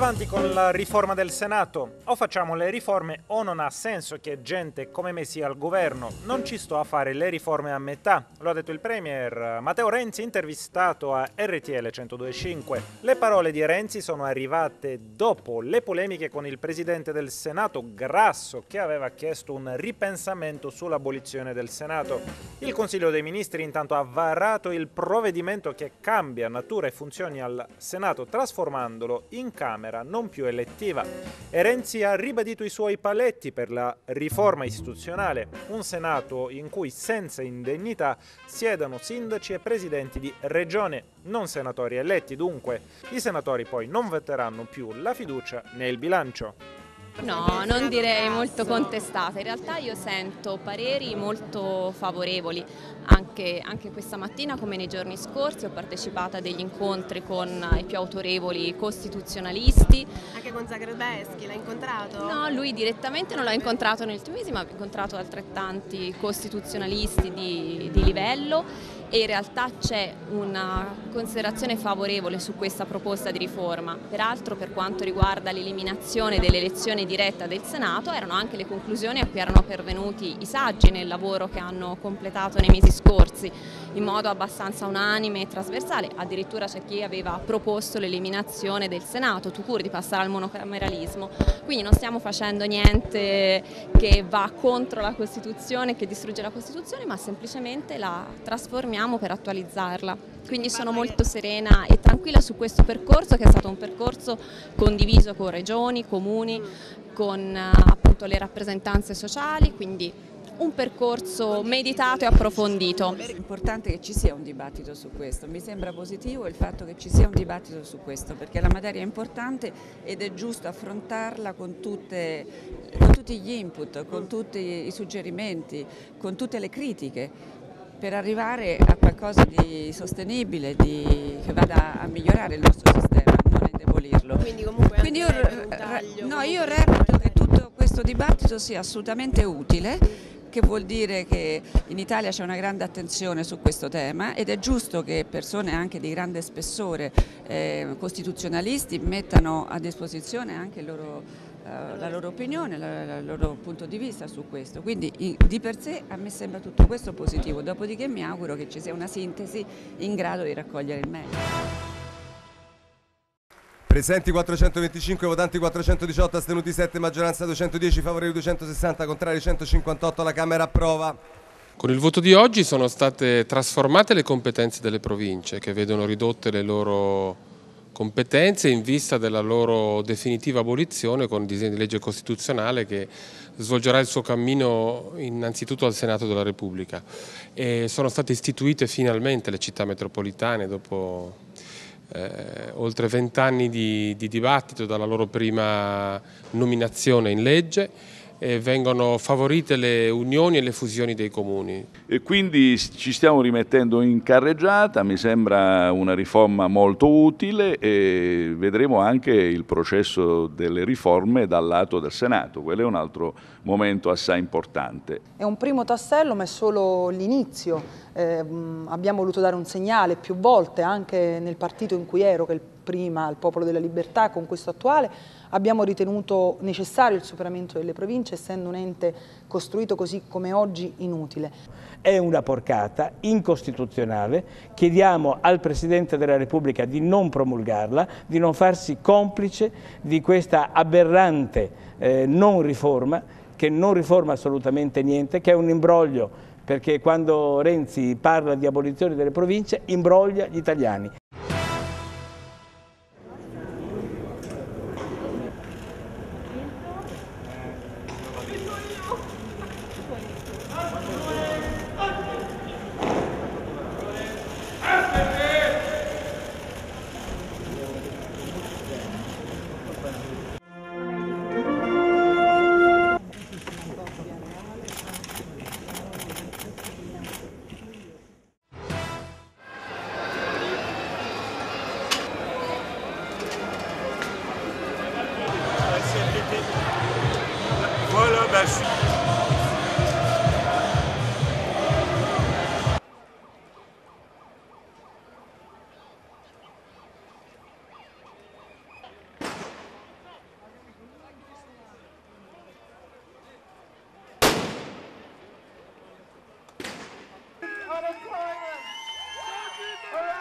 avanti con la riforma del Senato. O facciamo le riforme o non ha senso che gente come me sia al governo. Non ci sto a fare le riforme a metà, lo ha detto il Premier Matteo Renzi intervistato a RTL 102.5. Le parole di Renzi sono arrivate dopo le polemiche con il Presidente del Senato Grasso che aveva chiesto un ripensamento sull'abolizione del Senato. Il Consiglio dei Ministri intanto ha varato il provvedimento che cambia natura e funzioni al Senato trasformandolo in Camera Camera non più elettiva e Renzi ha ribadito i suoi paletti per la riforma istituzionale, un Senato in cui senza indegnità siedano sindaci e presidenti di regione, non senatori eletti dunque. I senatori poi non voteranno più la fiducia né il bilancio. No, non direi molto contestate, in realtà io sento pareri molto favorevoli, anche, anche, questa mattina come nei giorni scorsi ho partecipato a degli incontri con i più autorevoli costituzionalisti. Anche con Zagrebeschi, l'ha incontrato? No, lui direttamente non l'ha incontrato ultimi mesi ma ha incontrato altrettanti costituzionalisti di, di livello e in realtà c'è una considerazione favorevole su questa proposta di riforma. Peraltro per quanto riguarda l'eliminazione dell'elezione diretta del Senato erano anche le conclusioni a cui erano pervenuti i saggi nel lavoro che hanno completato nei mesi scorsi in modo abbastanza unanime e trasversale, addirittura c'è chi aveva proposto l'eliminazione del Senato, tu curi di passare al monocameralismo, quindi non stiamo facendo niente che va contro la Costituzione, che distrugge la Costituzione, ma semplicemente la trasformiamo per attualizzarla. Quindi sono molto serena e tranquilla su questo percorso che è stato un percorso condiviso con regioni, comuni, con eh, appunto le rappresentanze sociali, quindi un percorso meditato e approfondito. È importante che ci sia un dibattito su questo, mi sembra positivo il fatto che ci sia un dibattito su questo perché la materia è importante ed è giusto affrontarla con, tutte, con tutti gli input, con tutti i suggerimenti, con tutte le critiche per arrivare a qualcosa di sostenibile, di, che vada a migliorare il nostro sistema, non a indebolirlo. Quindi comunque Quindi io, taglio, no, io reputo che tutto questo dibattito sia assolutamente utile che vuol dire che in Italia c'è una grande attenzione su questo tema ed è giusto che persone anche di grande spessore eh, costituzionalisti mettano a disposizione anche il loro eh, la loro opinione, il loro punto di vista su questo. Quindi di per sé a me sembra tutto questo positivo, dopodiché mi auguro che ci sia una sintesi in grado di raccogliere il meglio. Presenti 425, votanti 418, astenuti 7, maggioranza 210, favorevoli 260, contrari 158, la Camera approva. Con il voto di oggi sono state trasformate le competenze delle province che vedono ridotte le loro competenze in vista della loro definitiva abolizione con il disegno di legge costituzionale che svolgerà il suo cammino innanzitutto al Senato della Repubblica. E sono state istituite finalmente le città metropolitane dopo eh, oltre vent'anni di, di dibattito dalla loro prima nominazione in legge vengono favorite le unioni e le fusioni dei comuni. E quindi ci stiamo rimettendo in carreggiata, mi sembra una riforma molto utile e vedremo anche il processo delle riforme dal lato del Senato, quello è un altro momento assai importante. È un primo tassello ma è solo l'inizio, eh, abbiamo voluto dare un segnale più volte anche nel partito in cui ero, che è prima al Popolo della Libertà, con questo attuale, abbiamo ritenuto necessario il superamento delle province, essendo un ente costruito così come oggi inutile. È una porcata incostituzionale, chiediamo al Presidente della Repubblica di non promulgarla, di non farsi complice di questa aberrante eh, non riforma, che non riforma assolutamente niente, che è un imbroglio perché quando Renzi parla di abolizione delle province imbroglia gli italiani. Palmeiras. Hurry!